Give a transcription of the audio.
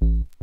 you